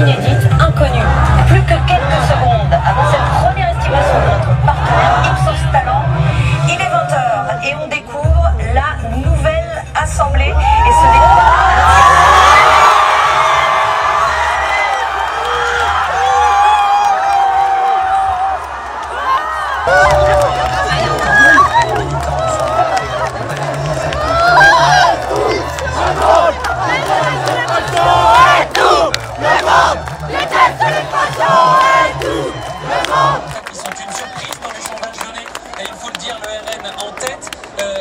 inédite inconnue. Plus que quelques secondes avant cette première estimation de notre partenaire Ipsos Talent, il est 20h et on découvre la nouvelle assemblée. il faut le dire, le RN en tête. Euh,